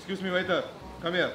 Excuse me, waiter. Come here.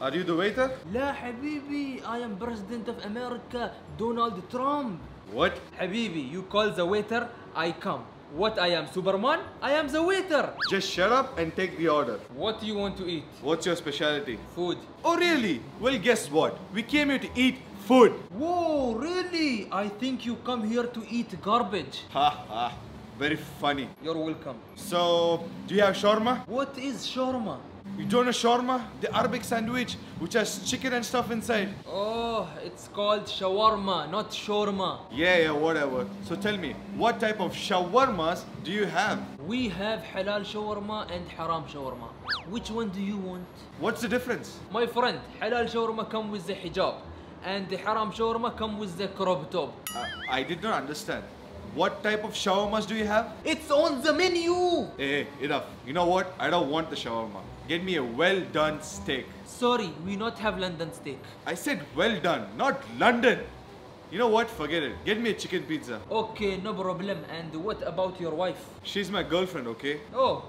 Are you the waiter? لا حبيبي I am president of America Donald Trump What? حبيبي you call the waiter I come What I am Superman? I am the waiter Just shut up and take the order. What do you want to eat? What's your specialty? Food Oh, really? Well, guess what? We came here to eat food. Whoa really? I think you come here to eat garbage Ha ha. Very funny. You're welcome So, do you have shawarma? What is shawarma? You don't know shawarma? The Arabic sandwich, which has chicken and stuff inside. Oh, it's called shawarma, not shawarma. Yeah, yeah, whatever. So tell me, what type of shawarmas do you have? We have halal shawarma and haram shawarma. Which one do you want? What's the difference? My friend, halal shawarma come with the hijab and the haram shawarma come with the crop top. Uh, I did not understand. What type of shawarmas do you have? It's on the menu. Hey, hey, enough. You know what? I don't want the shawarma. Get me a well done steak. Sorry, we not have London steak. I said well done, not London. You know what? Forget it. Get me a chicken pizza. Okay, no problem. And what about your wife? She's my girlfriend, okay? Oh,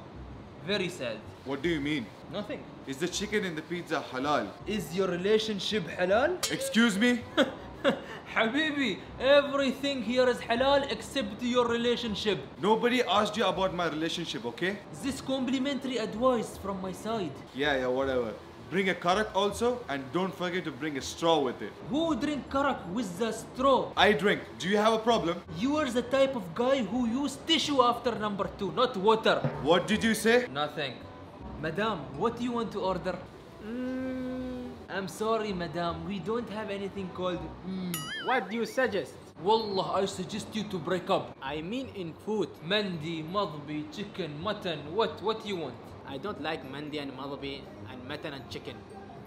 very sad. What do you mean? Nothing. Is the chicken in the pizza halal? Is your relationship halal? Excuse me? Habibi, everything here is halal except your relationship. Nobody asked you about my relationship, okay? This complimentary advice from my side. Yeah, yeah, whatever. Bring a karak also and don't forget to bring a straw with it. Who drink karak with the straw? I drink. Do you have a problem? You are the type of guy who use tissue after number two, not water. What did you say? Nothing. Madam, what do you want to order? Mm, I'm sorry, madam. We don't have anything called mm. what do you suggest? Wallah, I suggest you to break up. I mean in food. Mandi, madbi, chicken, mutton. What? What do you want? I don't like mandi and madbi and mutton and chicken.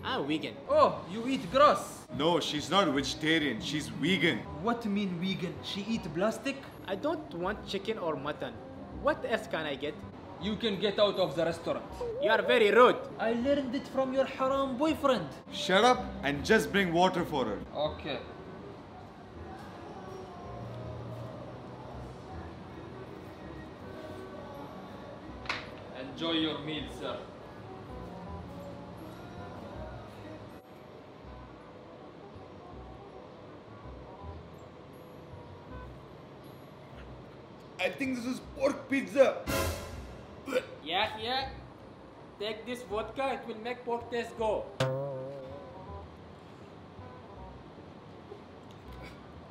I'm vegan. Oh, you eat grass. No, she's not vegetarian. She's vegan. What mean vegan? She eat plastic? I don't want chicken or mutton. What else can I get? You can get out of the restaurant. You are very rude. I learned it from your haram boyfriend. Shut up and just bring water for her. Okay. Enjoy your meal, sir. I think this is pork pizza. Yeah, yeah. Take this vodka, it will make pork taste go.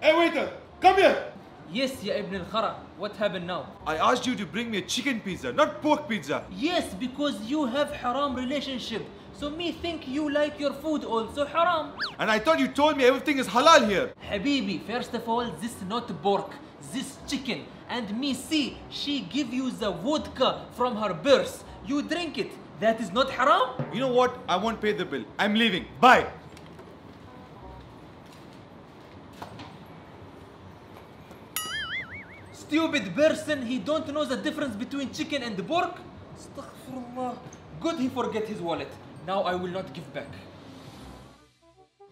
Hey, waiter, come here. Yes, ya Ibn al-Khara. What happened now? I asked you to bring me a chicken pizza, not pork pizza. Yes, because you have haram relationship. So me think you like your food also haram. And I thought you told me everything is halal here. Habibi, first of all, this not pork, this chicken. And me see, she give you the vodka from her purse. You drink it. That is not haram? You know what? I won't pay the bill. I'm leaving. Bye. Stupid person, he don't know the difference between chicken and pork. Astaghfirullah. Good he forget his wallet. Now I will not give back.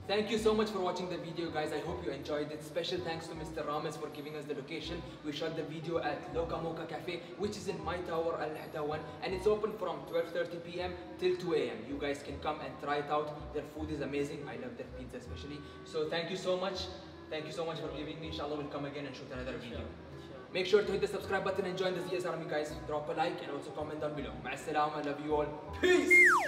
Thank you so much for watching the video guys. I hope you enjoyed it. Special thanks to Mr. Ramas for giving us the location. We shot the video at Loka Mocha Cafe which is in my tower Al one and it's open from 12.30 pm till 2 am. You guys can come and try it out. Their food is amazing. I love their pizza especially. So thank you so much. Thank you so much for giving me. Inshallah we'll come again and shoot another video. Make sure to hit the subscribe button and join the ZS Army guys. Drop a like and also comment down below. Ma I love you all. Peace!